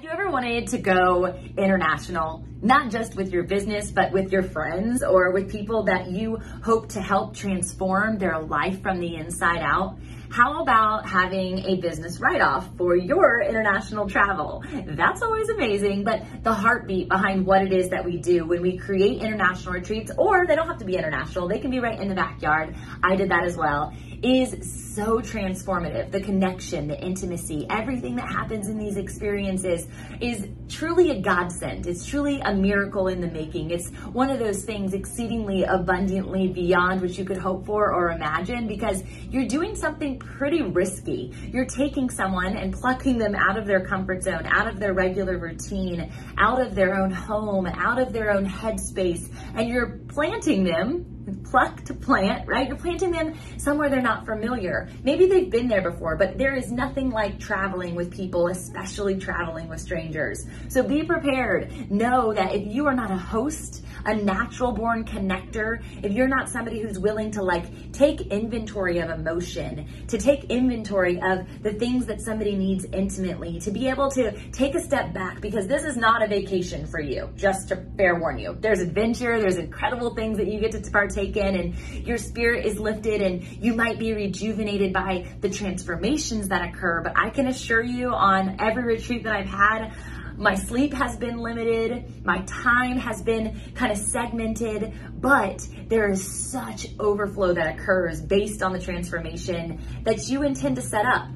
Have you ever wanted to go international, not just with your business, but with your friends or with people that you hope to help transform their life from the inside out? How about having a business write off for your international travel? That's always amazing, but the heartbeat behind what it is that we do when we create international retreats, or they don't have to be international, they can be right in the backyard. I did that as well is so transformative. The connection, the intimacy, everything that happens in these experiences is truly a godsend. It's truly a miracle in the making. It's one of those things exceedingly abundantly beyond what you could hope for or imagine because you're doing something pretty risky. You're taking someone and plucking them out of their comfort zone, out of their regular routine, out of their own home, out of their own headspace, and you're planting them pluck to plant, right? You're planting them somewhere they're not familiar. Maybe they've been there before, but there is nothing like traveling with people, especially traveling with strangers. So be prepared. Know that if you are not a host, a natural born connector, if you're not somebody who's willing to like take inventory of emotion, to take inventory of the things that somebody needs intimately, to be able to take a step back because this is not a vacation for you, just to fair warn you. There's adventure, there's incredible things that you get to partake and your spirit is lifted, and you might be rejuvenated by the transformations that occur. But I can assure you, on every retreat that I've had, my sleep has been limited, my time has been kind of segmented, but there is such overflow that occurs based on the transformation that you intend to set up